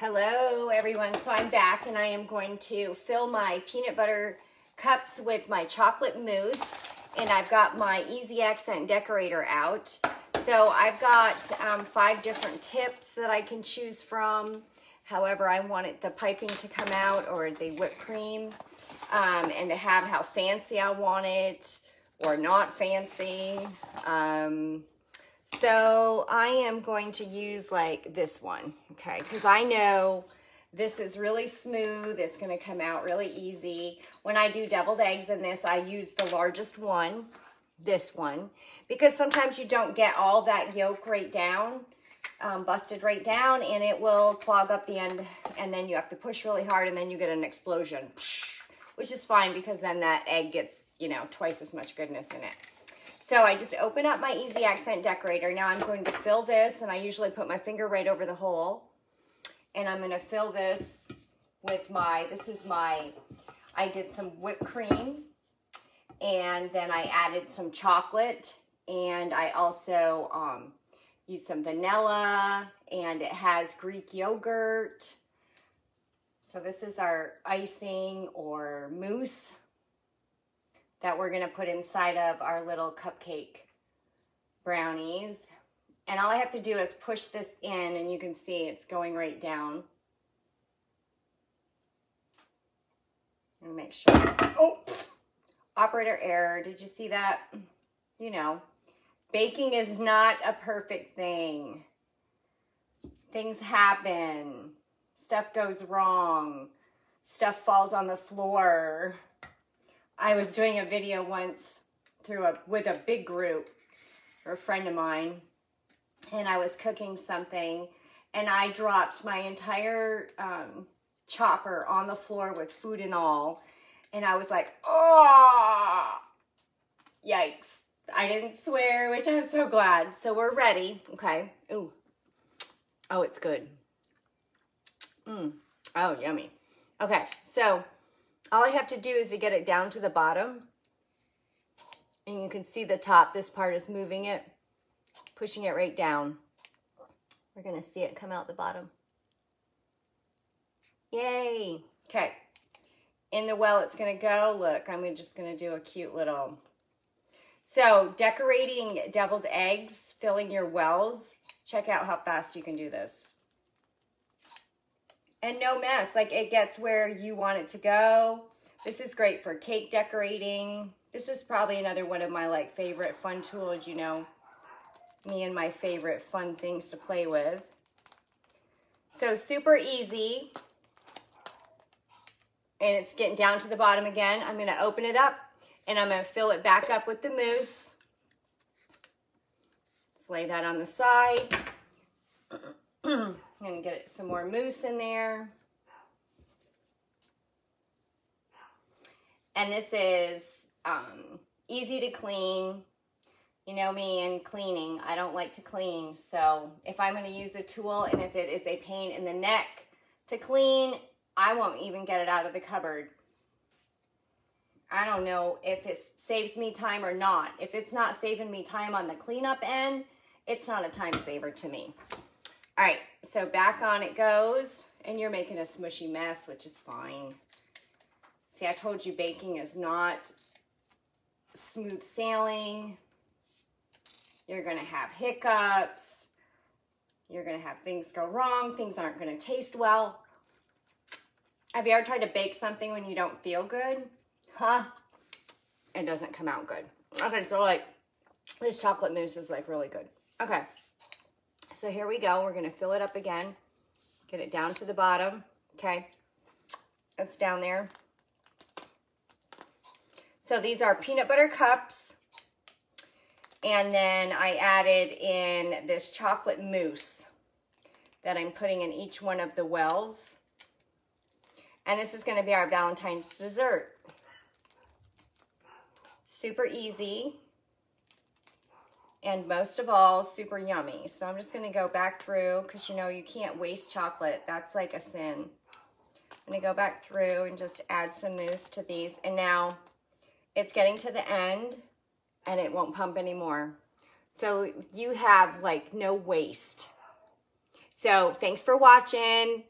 Hello everyone, so I'm back and I am going to fill my peanut butter cups with my chocolate mousse and I've got my Easy Accent decorator out. So I've got um, five different tips that I can choose from. However, I want it, the piping to come out or the whipped cream um, and to have how fancy I want it or not fancy. Um, so I am going to use like this one, okay? Because I know this is really smooth. It's going to come out really easy. When I do deviled eggs in this, I use the largest one, this one, because sometimes you don't get all that yolk right down, um, busted right down, and it will clog up the end, and then you have to push really hard, and then you get an explosion, which is fine because then that egg gets, you know, twice as much goodness in it. So I just open up my Easy Accent decorator. Now I'm going to fill this, and I usually put my finger right over the hole. And I'm going to fill this with my, this is my, I did some whipped cream, and then I added some chocolate, and I also um, used some vanilla, and it has Greek yogurt. So this is our icing or mousse that we're to put inside of our little cupcake brownies. And all I have to do is push this in and you can see it's going right down. And make sure. Oh, operator error. Did you see that? You know, baking is not a perfect thing. Things happen. Stuff goes wrong. Stuff falls on the floor. I was doing a video once through a with a big group or a friend of mine, and I was cooking something, and I dropped my entire um, chopper on the floor with food and all, and I was like, oh, yikes. I didn't swear, which I'm so glad. So we're ready. Okay. Ooh. Oh, it's good. Mmm. Oh, yummy. Okay, so all I have to do is to get it down to the bottom. And you can see the top, this part is moving it, pushing it right down. We're gonna see it come out the bottom. Yay. Okay. In the well it's gonna go. Look, I'm just gonna do a cute little. So decorating deviled eggs, filling your wells. Check out how fast you can do this and no mess. Like it gets where you want it to go. This is great for cake decorating. This is probably another one of my like favorite fun tools, you know, me and my favorite fun things to play with. So super easy. And it's getting down to the bottom again. I'm gonna open it up and I'm gonna fill it back up with the mousse. Just lay that on the side. and get some more mousse in there. And this is um, easy to clean. You know me and cleaning. I don't like to clean. So if I'm going to use a tool and if it is a pain in the neck to clean, I won't even get it out of the cupboard. I don't know if it saves me time or not. If it's not saving me time on the cleanup end, it's not a time saver to me. All right, so back on it goes, and you're making a smushy mess, which is fine. See, I told you baking is not smooth sailing. You're to have hiccups. You're to have things go wrong. Things aren't to taste well. Have you ever tried to bake something when you don't feel good? Huh? It doesn't come out good. Okay, so like this chocolate mousse is like really good. Okay. So here we go. We're going to fill it up again. Get it down to the bottom. Okay. It's down there. So these are peanut butter cups. And then I added in this chocolate mousse that I'm putting in each one of the wells. And this is going to be our Valentine's dessert. Super easy and most of all, super yummy. So I'm just gonna go back through, because you know, you can't waste chocolate. That's like a sin. I'm gonna go back through and just add some mousse to these. And now it's getting to the end and it won't pump anymore. So you have like no waste. So thanks for watching.